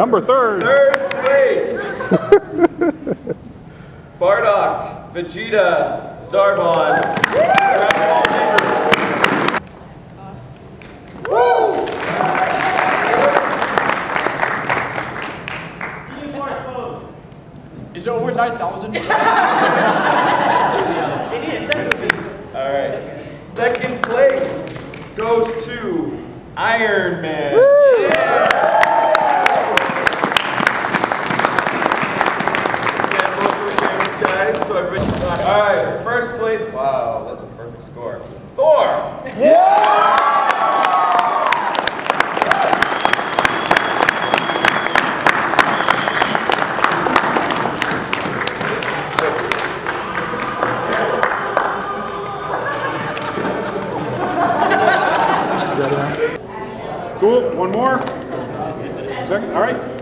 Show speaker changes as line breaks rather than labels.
Number third.
Third place. Bardock, Vegeta, Zarbon. Dragon Ball Z. Woo!
Is it over 9,000?
All right. Second place goes to Iron Man. Yeah, so everybody- All right, first place. Wow, that's a perfect score. Thor. Yeah!
Cool. One more. Second. All right.